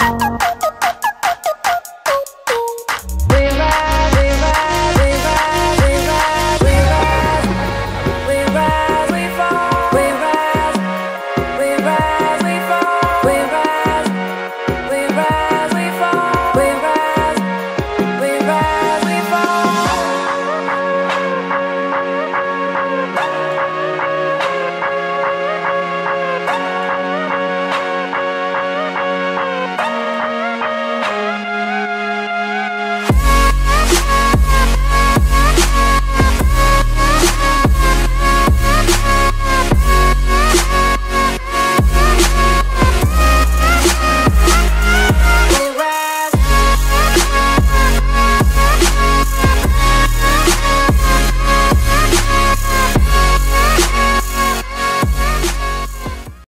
Bye.